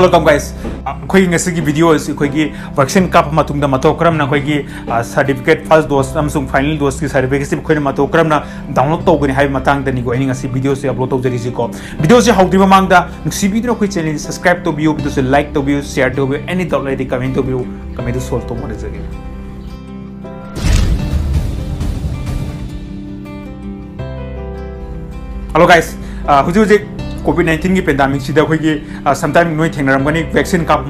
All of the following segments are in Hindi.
वेलकम गाइस कोई की वीडियो इस कोई की वैक्सीन कप मतुंग द मतोक्रम ना कोई की सर्टिफिकेट फ़र्स्ट दोस्त हमसुंग फाइनल दोस्त की सर्टिफिकेट सिर्फ़ कोई मतोक्रम ना डाउनलोड तो गनी हाई मतांग द निगो इन इंगेसी वीडियो से अपलोड तो जरी सी वीडियो से हाउ दी मांग द सी वीडियो कोई चैनल सब्सक्राइब तो बियो तो से लाइक तो बियो शेयर तो बियो एनी दौलत दी कमेंट तो बियो कमेंट सोल तो मरे जगे हेलो गाइस हुजी हुजी कोविड नाइन्टीन की पेंडामिक अखोगी समटाइम नई थेंगरमगनी वैक्सीन काप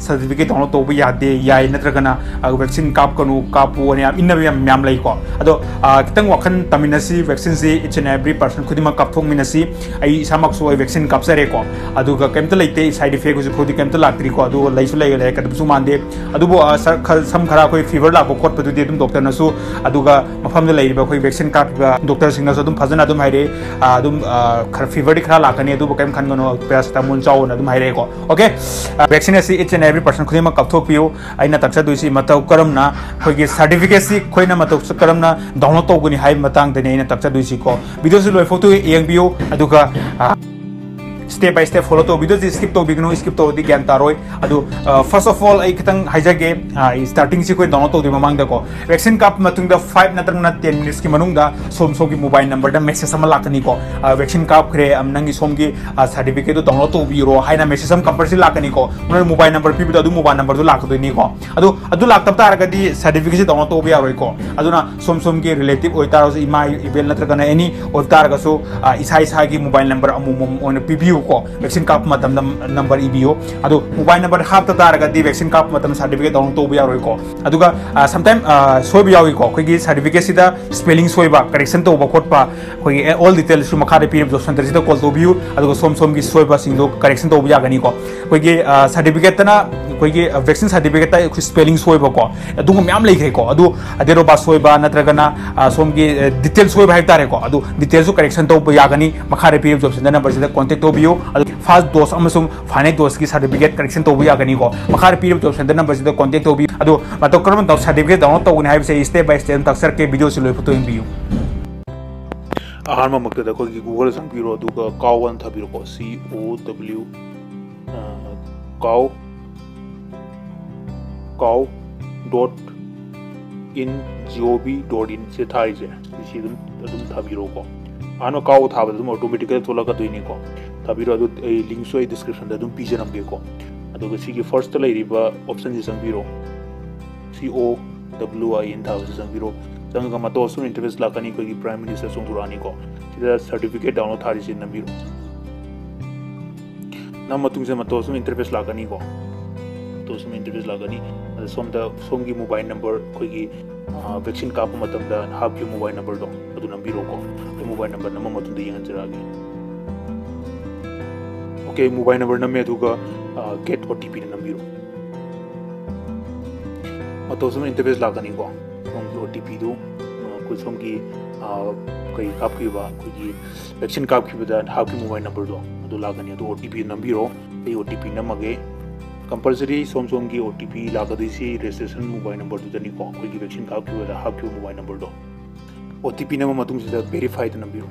सर्टिफिकेट डाउनलोड तब यादे याय नत्रगना वैक्सीन कापकनु कापू इन मैम लेको अदो खितंग वखन तमिनसी वैक्सीन से इच एंड एवरी पर्सन खुदिमा कापथोंगमिनसी आई इसामक्सु वैक्सीन कापसरेको अदुगा केमता लेते साइड इफ़ेक्ट हुजु खुदी केमता लाक्तरीको अदु लैसु लै लै कदबसु मानदे अदुबो सम खरा कोई फीवर लाको खोटपदुदि अदुम डॉक्टर लैरिबा कोई वैक्सीन कापगा डॉक्टर अदुम फजना अदुम हाइरे अदुम खर फीवर ꯉꯥꯛꯇꯅꯤ ꯑꯗꯨꯕꯨ ꯀꯔꯤꯝ ꯈꯟꯒꯅꯣ ꯄꯦꯔꯥꯁꯤꯇꯥꯃꯣꯜ ꯆꯥꯎꯅ ꯑꯗꯨꯝ ꯍꯥꯏꯔꯛꯑꯦꯀꯣ ꯑꯣꯀꯦ ꯚꯦꯛꯁꯤꯟ ꯑꯁꯤ ꯏꯠꯁ ꯑꯦꯟ ꯑꯦꯕ꯭ꯔꯤ ꯄꯔꯁꯟ ꯈꯨꯗꯤꯡꯃꯛ ꯀꯥꯞꯊꯣꯛꯄꯤꯌꯨ ꯑꯩꯅ ꯇꯛꯆꯗꯣꯏꯁꯤ ꯃꯇꯧ ꯀꯔꯝꯅ ꯑꯩꯈꯣꯏꯒꯤ ꯁꯥꯔꯇꯤꯐꯤꯀꯦꯠꯁꯤ ꯑꯩꯈꯣꯏꯅ ꯃꯇꯧ ꯀꯔꯝꯅ ꯗꯥꯎꯟꯂꯣꯗ ꯇꯧꯒꯅꯤ ꯍꯥꯏꯕ ꯃꯇꯥꯡꯗꯅꯤ ꯑꯩꯅ ꯇꯛꯆꯗꯣꯏꯁꯤꯀꯣ ꯚꯤꯗꯤꯑꯣꯁꯤ ꯂꯣꯏꯐꯥꯎꯗ ꯌꯦꯡꯕꯤꯌꯨ ꯑꯗꯨꯒ स्टेप बाय स्टेप फॉलो तौबीदो स्किप तौबीगनो स्किप तौदी ज्ञान तारोय अदु फ़र्स्ट ऑफ़ ऑल आई खतंग हाइजागे स्टार्टिंग से कोई डाउनलोड तौदी ममांग दको वैक्सीन काप मतुंग द 5 नत्रंग ना 10 मिनट्स की मनुंग दा सोम सोम की मोबाइल नंबर दा मैसेज सम लाकनी को वैक्सीन काप खरे अम नंगी सोम की सर्टिफिकेट तो डाउनलोड तौबीरो हाइना मैसेज सम कंपल्सरी लाकनी को उन मोबाइल नंबर पीबी अदु मोबाइल नंबर दो लाक दोनी को अदु अदु लाक तब तारगदी सर्टिफिकेट डाउनलोड तौबी यारोय को अदुना सोम सोम की रिलेटिव ओय तारो इमा इबेल नत्रगना एनी ओय तारगसो इसा इसा की मोबाइल नंबर अमु मम ओन पीबीयू को वैक्सीन मतम नंबर इबियो अदु मोबाइल नंबर हाप तारगदी वैक्सीन काप मतम सर्टिफिकेट डाउनलोड तौबी यारोय को अदुगा समटाइम सोयब यावी को खगी सर्टिफिकेट सिदा स्पेलिंग सोयबा करेक्शन तौबा खोटपा खगी ऑल डिटेल्स सु मखारे पीरब जो सेंटर सिदा कॉल सोम सोम की सोयबा सिंदो करेक्शन को सर्टिफिकेट तना खगी वैक्सीन ता स्पेलिंग सोयबा को अदुगा म्याम लेखे को अदु अदेरो बा सोयबा नत्रगना सोम की डिटेल सोयबा है ꯐꯥꯁ ꯗꯣꯁ ꯑꯃꯁꯨꯡ ꯐꯥꯏꯅꯦꯜ ꯗꯣꯁꯀꯤ ꯁꯥꯔꯇꯤꯐꯤꯀꯦꯠ ꯀꯂꯦꯛꯁꯟ ꯇꯧꯕ ꯌꯥꯒꯅꯤꯀꯣ ꯃꯈꯥꯗ ꯄꯤꯔꯤꯕ ꯑꯣꯞꯁꯟꯗ ꯅꯝꯕꯔꯁꯤꯗ ꯀꯣꯟꯇꯦꯛ ꯇꯧꯕꯤꯌꯨ ꯑꯗꯣ ꯃꯇꯧ ꯀꯔꯝꯕ ꯇꯧ ꯁꯥꯔꯇꯤꯐꯤꯀꯦꯠ ꯗꯥꯎꯟꯂꯣꯗ ꯇꯧꯒꯅꯤ ꯍꯥꯏꯕꯁꯤ ꯁ꯭ꯇꯦꯞ ꯕꯥꯏ ꯁ꯭ꯇꯦꯞ ꯇꯛꯁꯔꯀꯦ ꯚꯤꯗꯤꯑꯣꯁꯤ ꯂꯣꯏ ꯐꯣꯇꯣ ꯌꯦꯡꯕꯤꯌꯨ ꯑꯍꯥꯟꯕ ꯃꯛꯇꯗ ꯑꯩꯈꯣꯏꯒꯤ ꯒꯨꯒꯜ ꯆꯪꯕꯤꯔꯣ ꯑꯗꯨꯒ ꯀꯥꯎ ꯑꯅ ꯊꯥꯕꯤꯔꯣꯀꯣ ꯁꯤ ꯑꯣ W cow cow dot in G O V dot in ꯁꯦ ꯊꯥꯔꯤꯁꯦ ꯁꯤ ꯑꯗꯨꯝ ꯑꯗꯨꯝ ꯊꯥꯕꯤꯔꯣꯀꯣ आनो काउ था बदु ऑटोमेटिकल तोला का दुइनी को। तबीरो अदु ए लिंक सो ए डिस्क्रिप्शन द दुम पीजे नंबर को। अदु गसी के फ़र्स्ट तले रिब ऑप्शन जिसम बीरो सी ओ डब्ल्यू आई एन था जिसम बीरो जंग का मतो सुन इंटरव्यूस लाकनी कोई प्राइम मिनिस्टर सुन दुरानी को। जिदा सर्टिफिकेट डाउनलोड थारी जिन नंबर नम मतुंग से मतो सुन इंटरव्यूस लाकनी को। तो सुन इंटरव्यूस लाकनी सोम द, सोम की मोबाइल नंबर कोई वैक्सीन काप मतम द, हाफ़ की मोबाइल नंबर दो, अदु नंबर को। तो मोबाइल नंबर नम मत आंसर आगे। ओके मोबाइल नंबर नमे get O T P number मत इंटरफेस लागनीको सोम ओ टी पी सोम की कई का वैक्सीन का mobile number लागनी O T P number O T P नमगे compulsory सोम सोम की ओ टी पी लागद रजिस्ट्रेशन मोबाइल नंबर वैक्सीन का मोबाइल नंबर दो ओ टी पी नम मतुंगसिदा वेरीफाइड नंबिरो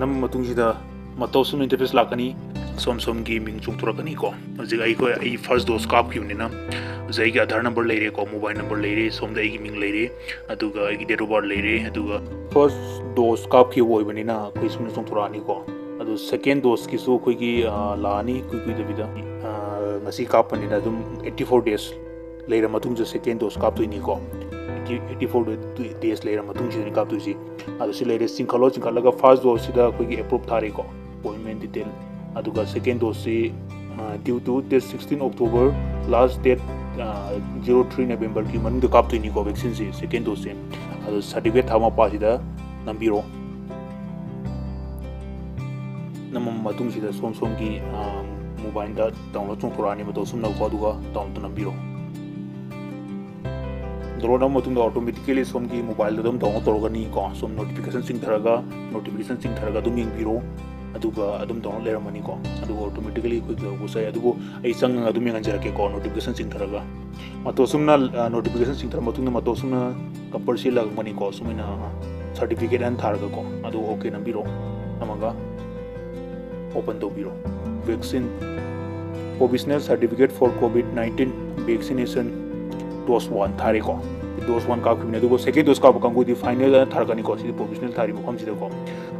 नम मतुंगसिदा मतौसम इंटरफेस लाकनी सोम सोम की मिंग चुंगथुरकनी को हजिक आई को आई फ़र्स्ट डोज कापखिबनिना हजिक की आधार नंबर लेरे को मोबाइल नंबर लेरे सोम आई मिंग लेरे आई डेट ऑफ़ बर्थ लेरे फ़र्स्ट डोज कापखिब ओइबनिना कोई सुन चुंगथुरानी को अदु सेकेंड डोज की सो कोई की लानी कोई कोई दबिदा ngasi kapani na dum 84 days leira matung je second dose kap tuini ko 84 days leira matung je kap tuisi adu si leire singkhalo singkhalaga first dose sida koi ki approve thari ko appointment detail aduga second dose si due to this 16 october last date uh, 03 november ki manung de kap tuini ko चौथोरानी सूम की मोबाइल डाउनलोड तौरगनी को। सोम नोटिफिकेशन चिंथरगा नोटिफिकेशन चिंथरगा यंगीरो डाउनलोड लेरमनी को ऑटोमेटिकली बुसाई चंग यंजरके को नोटिफिकेशन चिंथरगा मतोसुमना नोटिफिकेशन चिंथर मतुंग मतोसुमना कंपल्सरी लगमनी को सुमिना सर्टिफिकेट अन थारगा को ओके नंबीरो नमगा ओपन तौबीरो vaccine provisional certificate for covid 19 vaccination dose 1 thare ko dose 1 ka khimne du second dose ka kangu di final thar kani ko si provisional thari mo kham si ko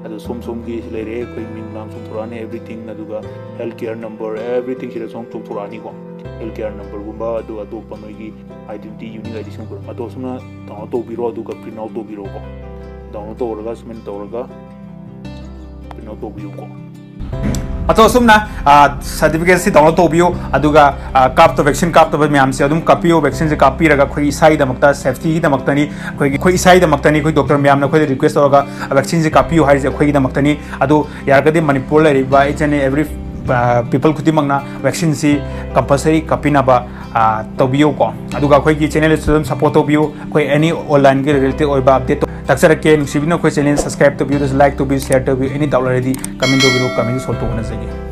adu som som gi si le re koi ming lam sum purane everything adu ga health care number everything si le song tum purani ko health care number gumba adu adu pa noi gi identity unique id sum pur adu sumna ta to biro adu ga print out to biro ko download to orga sumen to orga print out to biro ko अतो असुमना सर्टिफिकेट से डाउनलोड अदुगा काप वैक्सीन काप मैम से अदुम कापियो वैक्सीन से कापी दमकता सेफ्टी कोई डॉक्टर मैम ने कोई रिक्वेस्ट होगा वैक्सीन से कापियो हाई से कोई दमकतनी अदु यारगदे Manipur लेरिबा each and every aduga khoi gi channel su support tawbiyo khoi any online gi related oiba update taksarak ke sibina khoi question, subscribe to view this, like to tawbiyo share to tawbiyo any doubt already, comment tawbiyo comment solve to hona jagi